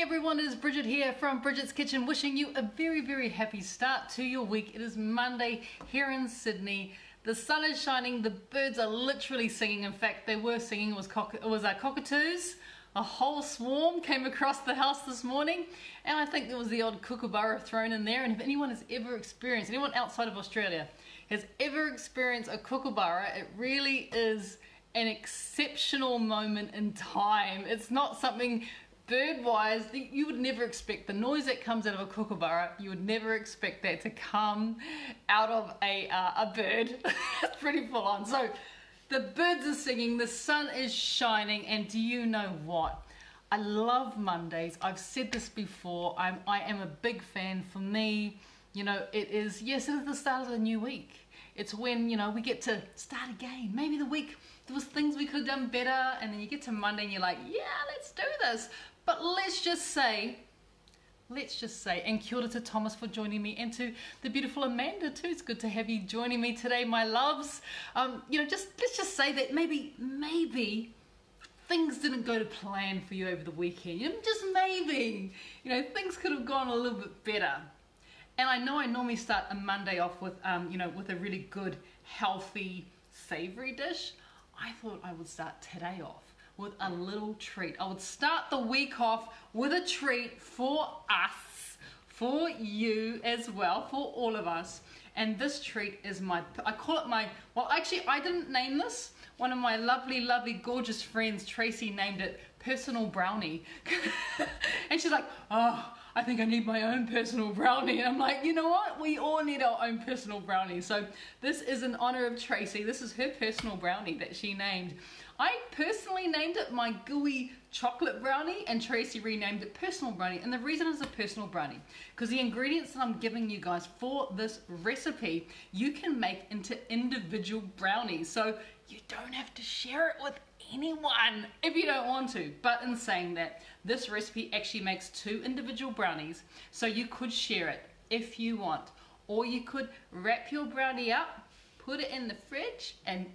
everyone, it is Bridget here from Bridget's Kitchen wishing you a very, very happy start to your week. It is Monday here in Sydney. The sun is shining, the birds are literally singing. In fact, they were singing, it was, cock it was our cockatoos. A whole swarm came across the house this morning, and I think there was the odd kookaburra thrown in there. And if anyone has ever experienced, anyone outside of Australia has ever experienced a kookaburra, it really is an exceptional moment in time. It's not something bird wise, you would never expect the noise that comes out of a kookaburra, you would never expect that to come out of a, uh, a bird. it's pretty full on. So the birds are singing, the sun is shining, and do you know what? I love Mondays. I've said this before. I'm, I am a big fan. For me, you know, it is, yes, it is the start of a new week. It's when, you know, we get to start again. Maybe the week, there was things we could have done better, and then you get to Monday and you're like, yeah, let's do this. But let's just say, let's just say, and kia to Thomas for joining me, and to the beautiful Amanda too. It's good to have you joining me today, my loves. Um, you know, just let's just say that maybe, maybe things didn't go to plan for you over the weekend. You know, just maybe, you know, things could have gone a little bit better. And I know I normally start a Monday off with, um, you know, with a really good, healthy, savory dish. I thought I would start today off with a little treat. I would start the week off with a treat for us, for you as well, for all of us. And this treat is my, I call it my, well actually I didn't name this. One of my lovely, lovely, gorgeous friends, Tracy, named it Personal Brownie. and she's like, oh, I think I need my own personal brownie. And I'm like, you know what? We all need our own personal brownie. So this is in honor of Tracy. This is her personal brownie that she named. I personally named it my gooey chocolate brownie and Tracy renamed it personal brownie. And the reason it's a personal brownie, because the ingredients that I'm giving you guys for this recipe, you can make into individual brownies. So you don't have to share it with anyone if you don't want to. But in saying that, this recipe actually makes two individual brownies. So you could share it if you want. Or you could wrap your brownie up, put it in the fridge and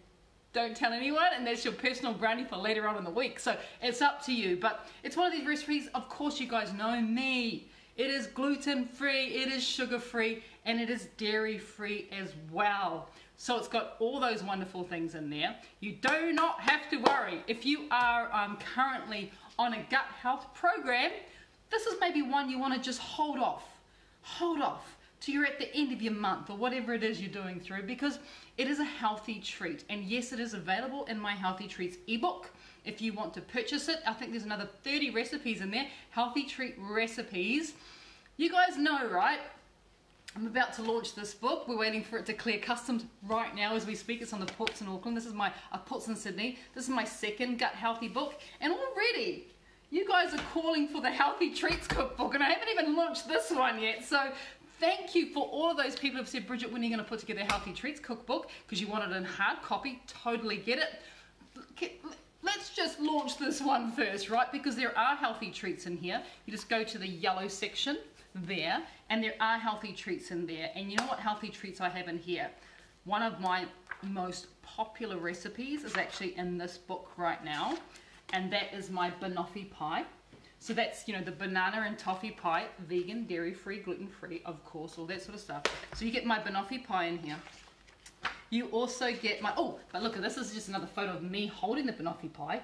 don't tell anyone and that's your personal brownie for later on in the week. So it's up to you. But it's one of these recipes of course you guys know me. It is gluten free it is sugar free and it is dairy free as well. So it's got all those wonderful things in there. You do not have to worry. If you are um, currently on a gut health program this is maybe one you want to just hold off hold off till you're at the end of your month or whatever it is you're doing through because it is a healthy treat. And yes, it is available in my Healthy Treats ebook. If you want to purchase it, I think there's another 30 recipes in there, healthy treat recipes. You guys know, right? I'm about to launch this book. We're waiting for it to clear customs right now as we speak. It's on the ports in Auckland. This is my uh, ports in Sydney. This is my second gut healthy book, and already you guys are calling for the healthy treats cookbook, and I haven't even launched this one yet. So Thank you for all of those people who've said, Bridget, when are you going to put together a Healthy Treats cookbook? Because you want it in hard copy. Totally get it. Let's just launch this one first, right? Because there are healthy treats in here. You just go to the yellow section there, and there are healthy treats in there. And you know what healthy treats I have in here? One of my most popular recipes is actually in this book right now, and that is my banoffee pie. So that's, you know, the banana and toffee pie, vegan, dairy-free, gluten-free, of course, all that sort of stuff. So you get my banoffee pie in here. You also get my, oh, but look, at this is just another photo of me holding the banoffee pie.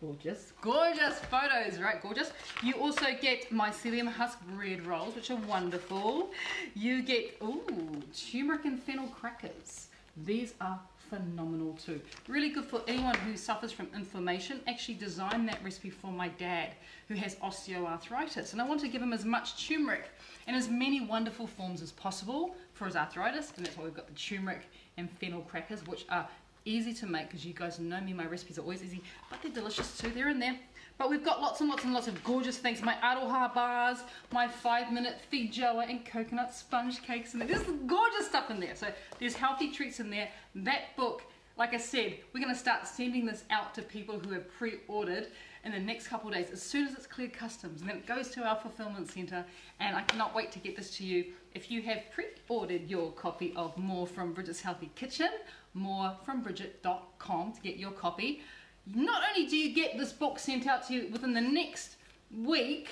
Gorgeous, gorgeous photos, right? Gorgeous. You also get psyllium husk bread rolls, which are wonderful. You get, ooh, turmeric and fennel crackers. These are phenomenal too. Really good for anyone who suffers from inflammation. Actually designed that recipe for my dad who has osteoarthritis. And I want to give him as much turmeric and as many wonderful forms as possible for his arthritis. And that's why we've got the turmeric and fennel crackers, which are easy to make because you guys know me, my recipes are always easy, but they're delicious too, they're in there. But we've got lots and lots and lots of gorgeous things. My aroha bars, my five minute feijoa and coconut sponge cakes and there's gorgeous stuff in there. So there's healthy treats in there. That book, like I said, we're gonna start sending this out to people who have pre-ordered in the next couple days as soon as it's cleared customs and then it goes to our fulfillment center and I cannot wait to get this to you. If you have pre-ordered your copy of More from Bridget's Healthy Kitchen, more from Bridget.com to get your copy, not only do you get this book sent out to you within the next week,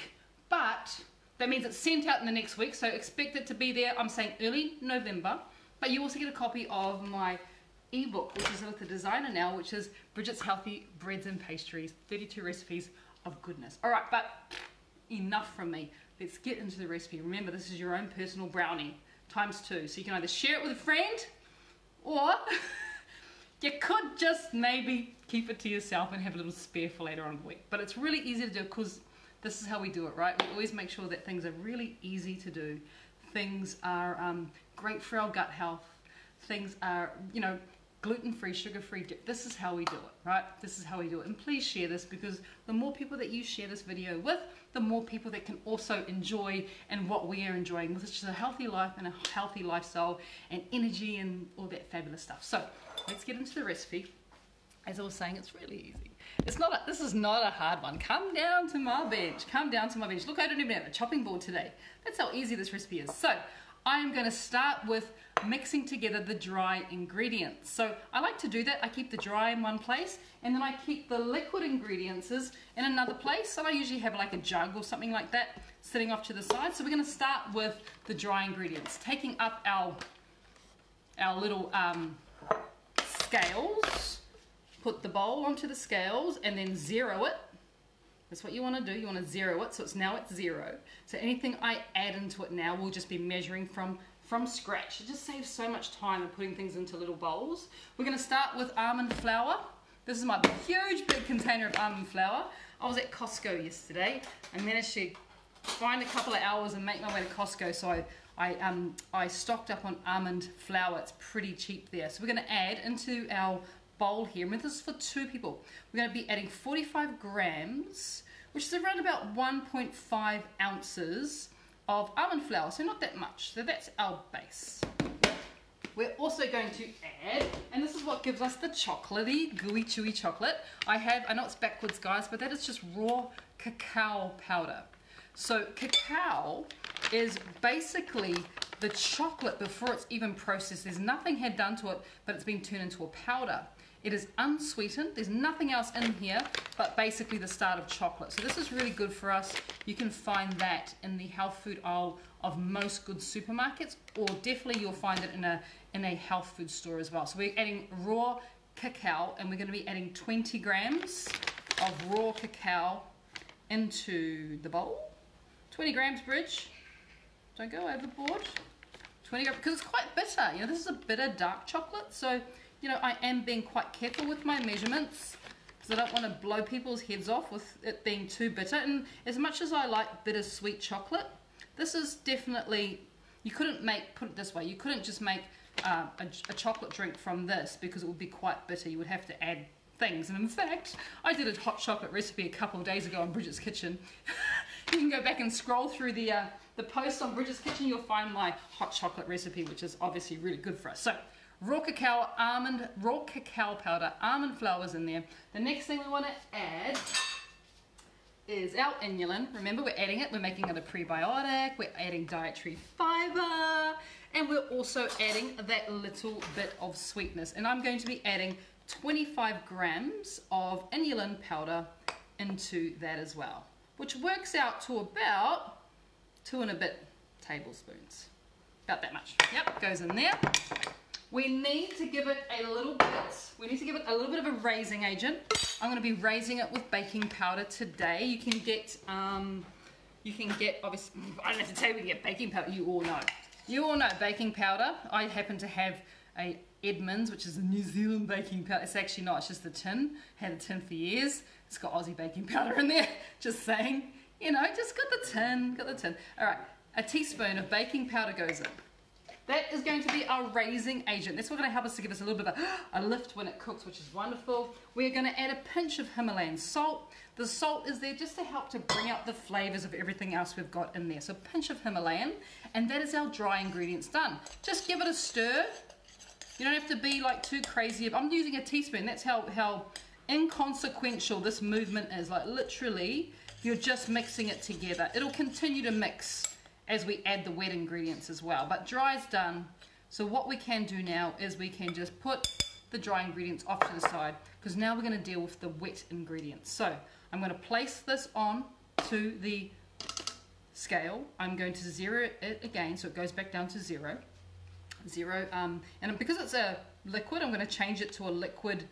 but that means it's sent out in the next week, so expect it to be there, I'm saying early November. But you also get a copy of my ebook, which is with the designer now, which is Bridget's Healthy Breads and Pastries 32 Recipes of Goodness. All right, but enough from me. Let's get into the recipe. Remember, this is your own personal brownie times two. So you can either share it with a friend or you could just maybe keep it to yourself and have a little spare for later on the week. But it's really easy to do because this is how we do it, right? We always make sure that things are really easy to do. Things are um, great for our gut health. Things are, you know, gluten-free, sugar-free. This is how we do it, right? This is how we do it. And please share this because the more people that you share this video with, the more people that can also enjoy and what we are enjoying, which is a healthy life and a healthy lifestyle and energy and all that fabulous stuff. So let's get into the recipe. As I was saying, it's really easy. It's not a, this is not a hard one. Come down to my bench. Come down to my bench. Look, I don't even have a chopping board today. That's how easy this recipe is. So I am going to start with mixing together the dry ingredients. So I like to do that. I keep the dry in one place and then I keep the liquid ingredients in another place. So I usually have like a jug or something like that sitting off to the side. So we're going to start with the dry ingredients, taking up our, our little um, scales, put the bowl onto the scales and then zero it that's what you want to do. You want to zero it, so it's now at zero. So anything I add into it now will just be measuring from, from scratch. It just saves so much time in putting things into little bowls. We're going to start with almond flour. This is my huge big container of almond flour. I was at Costco yesterday. I managed to find a couple of hours and make my way to Costco, so I, I, um, I stocked up on almond flour. It's pretty cheap there. So we're going to add into our bowl here. Remember, this is for two people. We're going to be adding 45 grams, which is around about 1.5 ounces of almond flour, so not that much. So that's our base. We're also going to add, and this is what gives us the chocolatey, gooey, chewy chocolate. I have, I know it's backwards, guys, but that is just raw cacao powder. So cacao is basically the chocolate before it's even processed. There's nothing had done to it, but it's been turned into a powder. It is unsweetened. There's nothing else in here but basically the start of chocolate. So this is really good for us. You can find that in the health food aisle of most good supermarkets or definitely you'll find it in a, in a health food store as well. So we're adding raw cacao and we're going to be adding 20 grams of raw cacao into the bowl. 20 grams, Bridge. Don't go overboard. 20 grams, because it's quite bitter. You know, this is a bitter dark chocolate, so you know, I am being quite careful with my measurements because I don't want to blow people's heads off with it being too bitter. And as much as I like bittersweet chocolate, this is definitely, you couldn't make, put it this way, you couldn't just make uh, a, a chocolate drink from this because it would be quite bitter. You would have to add things. And in fact, I did a hot chocolate recipe a couple of days ago on Bridget's Kitchen. you can go back and scroll through the, uh, the post on Bridget's Kitchen. You'll find my hot chocolate recipe, which is obviously really good for us. So raw cacao, almond, raw cacao powder, almond flours in there. The next thing we want to add is our inulin. Remember, we're adding it. We're making it a prebiotic. We're adding dietary fiber. And we're also adding that little bit of sweetness. And I'm going to be adding 25 grams of inulin powder into that as well, which works out to about two and a bit tablespoons. About that much. Yep, goes in there. We need to give it a little bit, we need to give it a little bit of a raising agent. I'm going to be raising it with baking powder today. You can get, um, you can get, obviously, I don't have to tell you we can get baking powder, you all know. You all know baking powder. I happen to have a Edmonds, which is a New Zealand baking powder. It's actually not, it's just the tin. Had a tin for years. It's got Aussie baking powder in there, just saying. You know, just got the tin, got the tin. All right, a teaspoon of baking powder goes in. That is going to be our raising agent. That's what's going to help us to give us a little bit of a, a lift when it cooks, which is wonderful. We're going to add a pinch of Himalayan salt. The salt is there just to help to bring out the flavors of everything else we've got in there. So a pinch of Himalayan, and that is our dry ingredients done. Just give it a stir. You don't have to be like too crazy. I'm using a teaspoon. That's how, how inconsequential this movement is. Like literally, you're just mixing it together. It'll continue to mix as we add the wet ingredients as well. But dry is done. So what we can do now is we can just put the dry ingredients off to the side because now we're going to deal with the wet ingredients. So I'm going to place this on to the scale, I'm going to zero it again so it goes back down to zero. Zero, um, and because it's a liquid, I'm going to change it to a liquid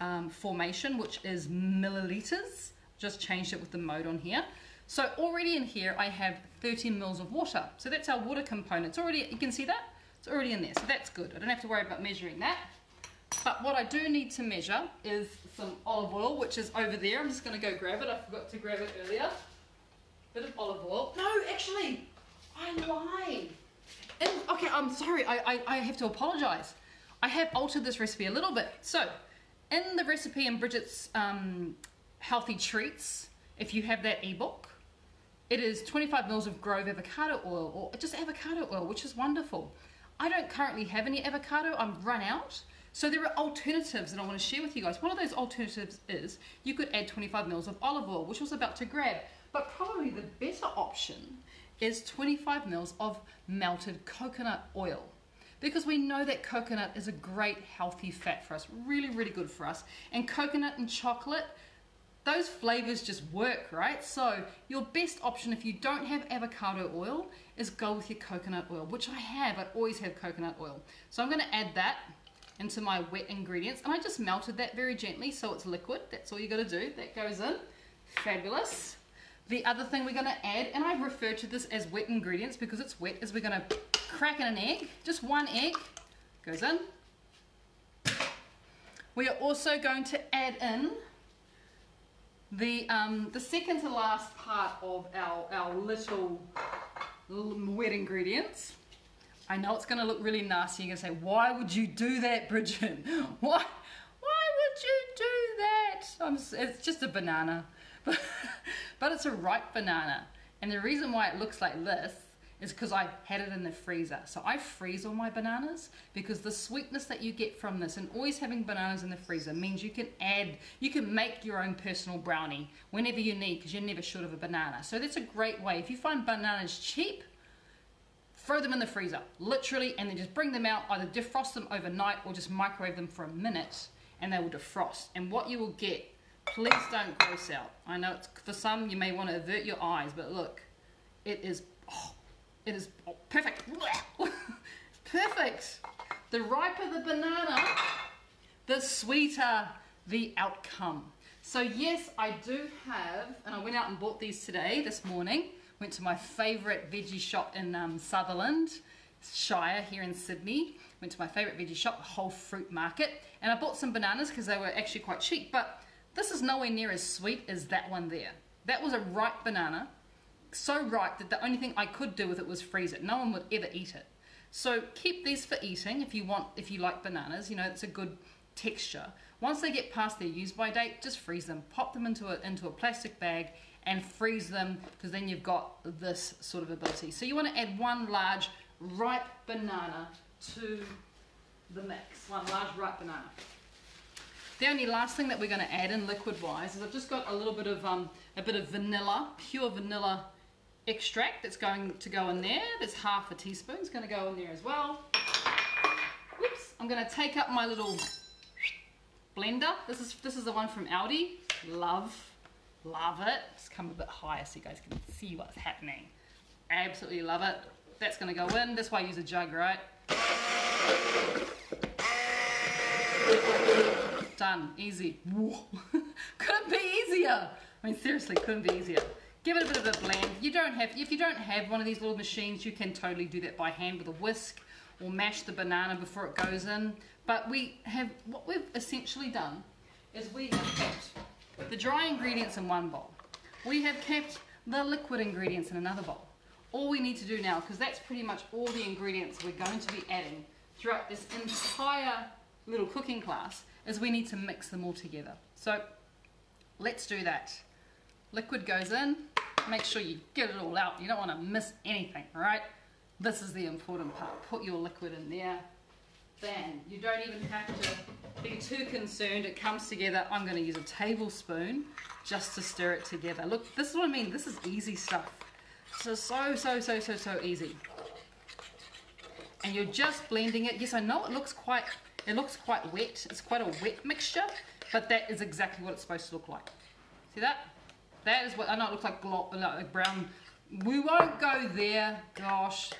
um, formation, which is milliliters. Just changed it with the mode on here. So already in here, I have 13 mils of water. So that's our water component. It's already, you can see that? It's already in there, so that's good. I don't have to worry about measuring that. But what I do need to measure is some olive oil, which is over there. I'm just going to go grab it. I forgot to grab it earlier. Bit of olive oil. No, actually, I lied. Okay, I'm sorry. I, I, I have to apologize. I have altered this recipe a little bit. So, in the recipe in Bridget's um, Healthy Treats, if you have that ebook, it is 25 mils of Grove avocado oil or just avocado oil, which is wonderful. I don't currently have any avocado, I'm run out. So there are alternatives that I want to share with you guys. One of those alternatives is you could add 25 mils of olive oil, which I was about to grab. But probably the better option is 25 mils of melted coconut oil. Because we know that coconut is a great healthy fat for us, really, really good for us. And coconut and chocolate, those flavors just work, right? So your best option if you don't have avocado oil is go with your coconut oil, which I have. I always have coconut oil. So I'm gonna add that into my wet ingredients and I just melted that very gently so it's liquid. That's all you gotta do. That goes in. Fabulous. The other thing we're gonna add, and I refer to this as wet ingredients because it's wet, is we're gonna crack in an egg, just one egg, goes in. We are also going to add in the, um, the second to last part of our, our little wet ingredients. I know it's going to look really nasty. You're going to say, why would you do that, Bridget? Why, why would you do that? I'm, it's just a banana. But, but it's a ripe banana. And the reason why it looks like this is because I had it in the freezer. So I freeze all my bananas because the sweetness that you get from this and always having bananas in the freezer means you can add, you can make your own personal brownie whenever you need because you're never short of a banana. So that's a great way. If you find bananas cheap, throw them in the freezer, literally, and then just bring them out, either defrost them overnight or just microwave them for a minute and they will defrost. And what you will get, please don't gross out. I know it's, for some you may want to avert your eyes, but look, it is oh, it is perfect. perfect. The riper the banana, the sweeter the outcome. So yes, I do have, and I went out and bought these today, this morning. Went to my favourite veggie shop in um, Sutherland Shire here in Sydney. Went to my favourite veggie shop, Whole Fruit Market, and I bought some bananas because they were actually quite cheap. But this is nowhere near as sweet as that one there. That was a ripe banana so ripe that the only thing I could do with it was freeze it. No one would ever eat it. So keep these for eating if you want, if you like bananas. You know, it's a good texture. Once they get past their use by date, just freeze them. Pop them into a, into a plastic bag and freeze them because then you've got this sort of ability. So you want to add one large ripe banana to the mix. One large ripe banana. The only last thing that we're going to add in liquid wise is I've just got a little bit of um, a bit of vanilla, pure vanilla extract that's going to go in there. There's half a teaspoon. It's going to go in there as well. Whoops. I'm going to take up my little blender. This is this is the one from Aldi. Love, love it. It's come a bit higher so you guys can see what's happening. Absolutely love it. That's going to go in. That's why I use a jug, right? Done. Easy. couldn't be easier. I mean, seriously, couldn't be easier. Give it a bit of a blend. You don't have, if you don't have one of these little machines, you can totally do that by hand with a whisk or mash the banana before it goes in. But we have, what we've essentially done is we have kept the dry ingredients in one bowl. We have kept the liquid ingredients in another bowl. All we need to do now, because that's pretty much all the ingredients we're going to be adding throughout this entire little cooking class, is we need to mix them all together. So let's do that. Liquid goes in, make sure you get it all out. You don't want to miss anything, right? This is the important part. Put your liquid in there. Then you don't even have to be too concerned. It comes together. I'm going to use a tablespoon just to stir it together. Look, this is what I mean. This is easy stuff. So, so, so, so, so, so easy. And you're just blending it. Yes, I know it looks quite, it looks quite wet. It's quite a wet mixture, but that is exactly what it's supposed to look like. See that? That is what, I know it looks like, like brown We won't go there, gosh.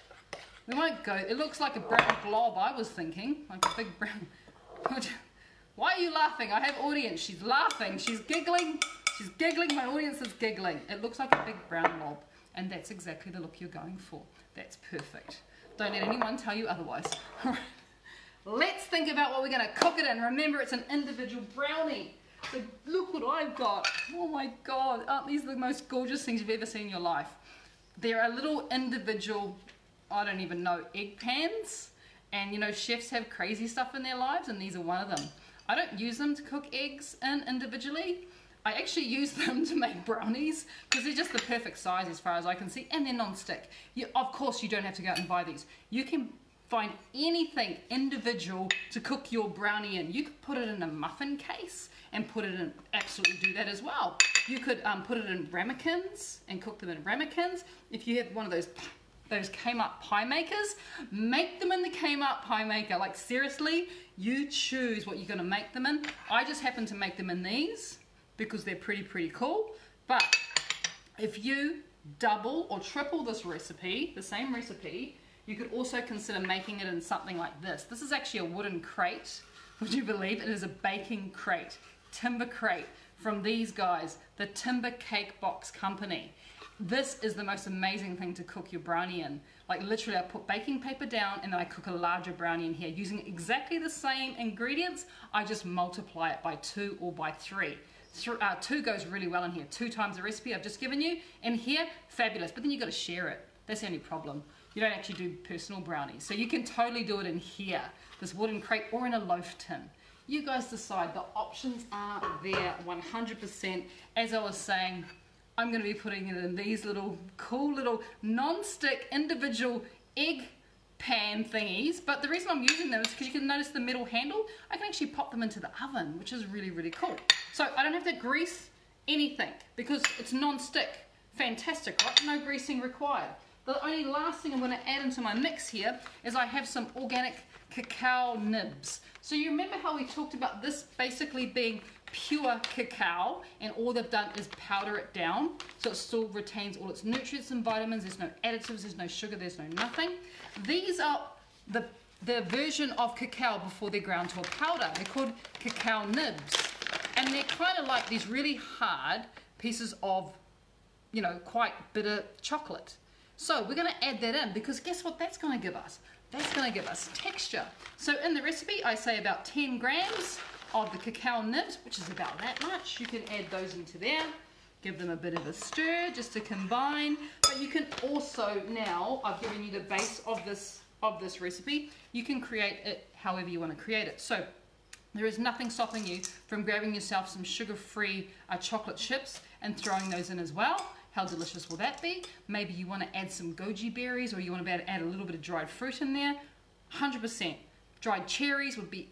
We won't go. It looks like a brown glob, I was thinking. Like a big brown. Why are you laughing? I have audience. She's laughing. She's giggling. She's giggling. My audience is giggling. It looks like a big brown blob. And that's exactly the look you're going for. That's perfect. Don't let anyone tell you otherwise. Let's think about what we're going to cook it in. Remember, it's an individual brownie. Look what I've got. Oh my God. Aren't these the most gorgeous things you've ever seen in your life? They're a little individual, I don't even know, egg pans. And you know, chefs have crazy stuff in their lives and these are one of them. I don't use them to cook eggs in individually. I actually use them to make brownies because they're just the perfect size as far as I can see and they're non-stick. Of course you don't have to go out and buy these. You can find anything individual to cook your brownie in. You could put it in a muffin case and put it in, absolutely do that as well. You could um, put it in ramekins and cook them in ramekins. If you have one of those those Kmart pie makers, make them in the Kmart pie maker. Like seriously, you choose what you're gonna make them in. I just happen to make them in these because they're pretty, pretty cool. But if you double or triple this recipe, the same recipe, you could also consider making it in something like this. This is actually a wooden crate. Would you believe it is a baking crate, timber crate from these guys, the Timber Cake Box Company. This is the most amazing thing to cook your brownie in. Like literally I put baking paper down and then I cook a larger brownie in here. Using exactly the same ingredients, I just multiply it by two or by three. Uh, two goes really well in here. Two times the recipe I've just given you. And here, fabulous. But then you've got to share it. That's the only problem. You don't actually do personal brownies. So you can totally do it in here, this wooden crate, or in a loaf tin. You guys decide. The options are there 100%. As I was saying, I'm going to be putting it in these little cool little non-stick individual egg pan thingies, but the reason I'm using them is because you can notice the metal handle. I can actually pop them into the oven, which is really, really cool. So I don't have to grease anything because it's non-stick. Fantastic, right? No greasing required. The only last thing I'm going to add into my mix here is I have some organic cacao nibs. So you remember how we talked about this basically being pure cacao and all they've done is powder it down? So it still retains all its nutrients and vitamins there's no additives there's no sugar there's no nothing. These are the the version of cacao before they're ground to a powder. They're called cacao nibs. And they're kind of like these really hard pieces of you know quite bitter chocolate so we're going to add that in because guess what that's going to give us that's going to give us texture so in the recipe I say about 10 grams of the cacao nibs, which is about that much. You can add those into there, give them a bit of a stir just to combine. But you can also now, I've given you the base of this of this recipe, you can create it however you want to create it. So there is nothing stopping you from grabbing yourself some sugar-free uh, chocolate chips and throwing those in as well. How delicious will that be? Maybe you want to add some goji berries or you want to add a little bit of dried fruit in there. 100%. Dried cherries would be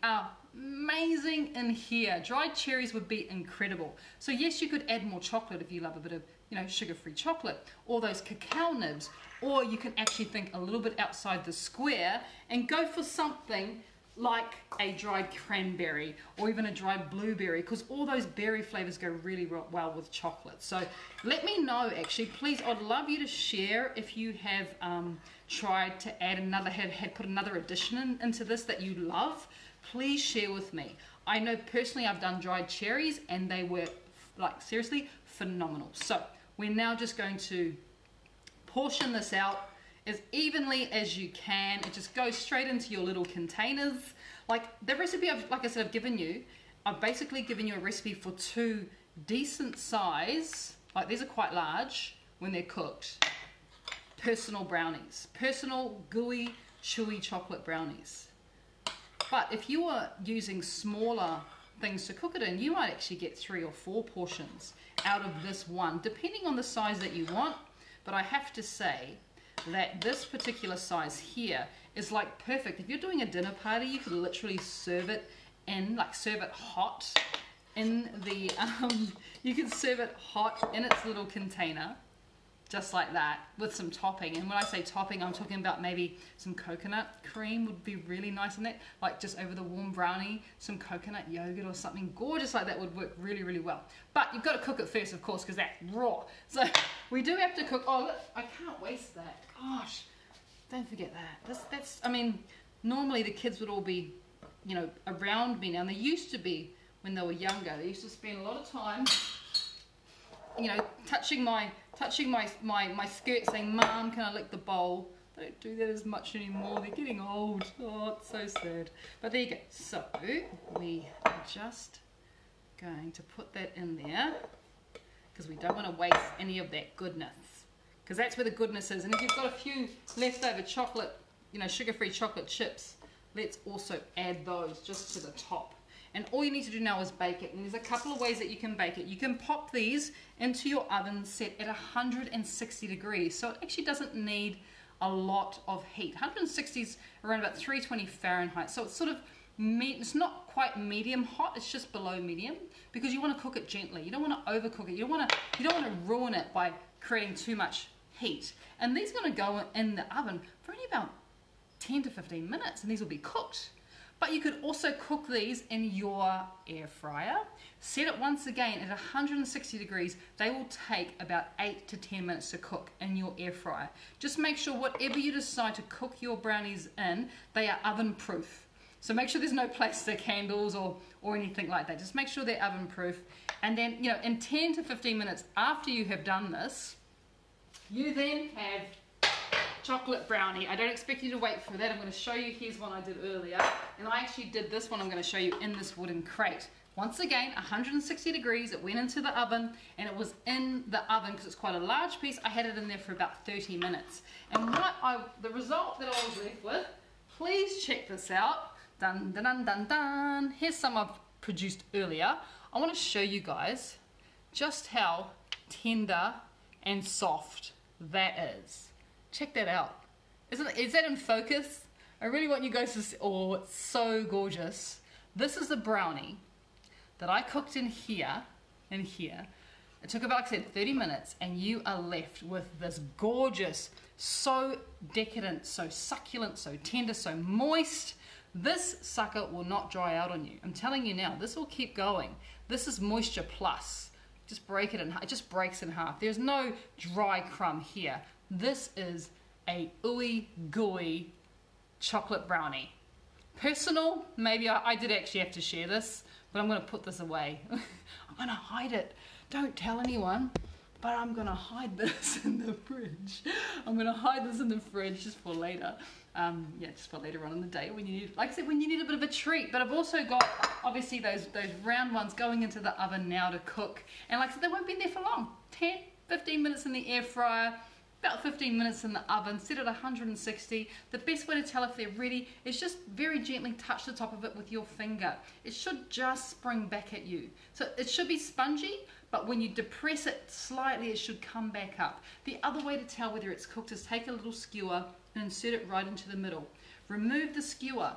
amazing in here. Dried cherries would be incredible. So yes, you could add more chocolate if you love a bit of, you know, sugar-free chocolate, or those cacao nibs, or you can actually think a little bit outside the square and go for something like a dried cranberry or even a dried blueberry because all those berry flavors go really well with chocolate. So let me know actually, please, I'd love you to share if you have um, tried to add another, had, had put another addition in, into this that you love please share with me. I know personally I've done dried cherries and they were like seriously phenomenal. So we're now just going to portion this out as evenly as you can. It just goes straight into your little containers. Like the recipe, I've, like I said, I've given you, I've basically given you a recipe for two decent size, like these are quite large when they're cooked, personal brownies. Personal, gooey, chewy chocolate brownies. But if you are using smaller things to cook it in, you might actually get three or four portions out of this one, depending on the size that you want. But I have to say that this particular size here is like perfect. If you're doing a dinner party, you could literally serve it in, like serve it hot in the, um, you can serve it hot in its little container just like that with some topping and when I say topping I'm talking about maybe some coconut cream would be really nice in that, like just over the warm brownie some coconut yogurt or something gorgeous like that would work really really well but you've got to cook it first of course because that's raw so we do have to cook. Oh, look, I can't waste that. Gosh, don't forget that. This, that's, I mean, normally the kids would all be, you know, around me now. And they used to be when they were younger. They used to spend a lot of time, you know, touching my, touching my, my, my skirt saying, Mom, can I lick the bowl? They don't do that as much anymore. They're getting old. Oh, it's so sad. But there you go. So we are just going to put that in there because we don't want to waste any of that goodness because that's where the goodness is. And if you've got a few leftover chocolate, you know, sugar-free chocolate chips, let's also add those just to the top. And all you need to do now is bake it. And there's a couple of ways that you can bake it. You can pop these into your oven set at 160 degrees. So it actually doesn't need a lot of heat. 160 is around about 320 Fahrenheit. So it's sort of, it's not quite medium hot, it's just below medium because you want to cook it gently. You don't want to overcook it. You don't want to, you don't want to ruin it by creating too much heat. And these are going to go in the oven for only about 10 to 15 minutes and these will be cooked. But you could also cook these in your air fryer. Set it once again at 160 degrees. They will take about 8 to 10 minutes to cook in your air fryer. Just make sure whatever you decide to cook your brownies in, they are oven proof. So make sure there's no plastic handles or, or anything like that. Just make sure they're oven proof. And then, you know, in 10 to 15 minutes after you have done this, you then have chocolate brownie. I don't expect you to wait for that. I'm going to show you, here's one I did earlier. And I actually did this one I'm going to show you in this wooden crate. Once again, 160 degrees, it went into the oven and it was in the oven because it's quite a large piece. I had it in there for about 30 minutes. And what I, the result that I was left with, please check this out. Dun, dun, dun, dun, dun. Here's some I've produced earlier. I want to show you guys just how tender and soft that is. Check that out. Isn't is that in focus? I really want you guys to see. Oh, it's so gorgeous. This is the brownie that I cooked in here in here. It took about, like I said, 30 minutes, and you are left with this gorgeous, so decadent, so succulent, so tender, so moist. This sucker will not dry out on you. I'm telling you now, this will keep going. This is moisture plus. Just break it in half. It just breaks in half. There's no dry crumb here. This is a ooey gooey chocolate brownie. Personal, maybe I, I did actually have to share this, but I'm going to put this away. I'm going to hide it. Don't tell anyone, but I'm to hide this in the fridge. I'm to hide this in the fridge just for later. Um, yeah, just for later on in the day when you need, like I said, when you need a bit of a treat. But I've also got, obviously, those, those round ones going into the oven now to cook. And like I said, they won't be in there for long. 10, 15 minutes in the air fryer about 15 minutes in the oven, set at 160. The best way to tell if they're ready is just very gently touch the top of it with your finger. It should just spring back at you. So it should be spongy, but when you depress it slightly, it should come back up. The other way to tell whether it's cooked is take a little skewer and insert it right into the middle. Remove the skewer.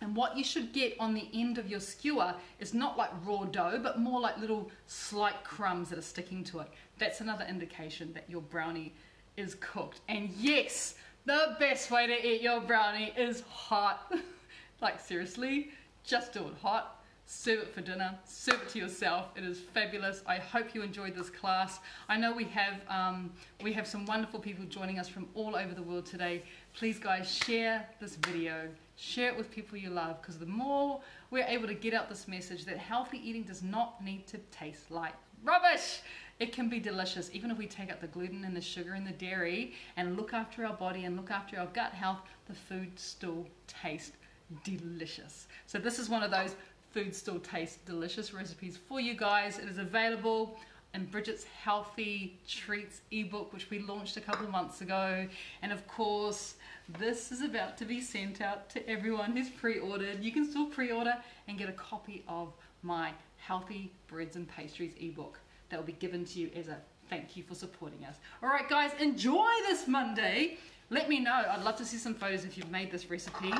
And what you should get on the end of your skewer is not like raw dough, but more like little slight crumbs that are sticking to it. That's another indication that your brownie is cooked. And yes, the best way to eat your brownie is hot. like seriously, just do it hot. Serve it for dinner, serve it to yourself. It is fabulous. I hope you enjoyed this class. I know we have um, we have some wonderful people joining us from all over the world today. Please guys, share this video. Share it with people you love because the more we're able to get out this message that healthy eating does not need to taste like rubbish. It can be delicious, even if we take out the gluten and the sugar and the dairy and look after our body and look after our gut health, the food still tastes delicious. So this is one of those food still tastes delicious recipes for you guys. It is available in Bridget's Healthy Treats ebook, which we launched a couple of months ago. And of course, this is about to be sent out to everyone who's pre-ordered. You can still pre-order and get a copy of my Healthy Breads and Pastries ebook that will be given to you as a thank you for supporting us. All right, guys, enjoy this Monday. Let me know. I'd love to see some photos if you've made this recipe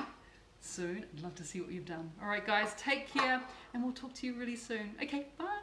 soon. I'd love to see what you've done. All right, guys, take care, and we'll talk to you really soon. Okay, bye.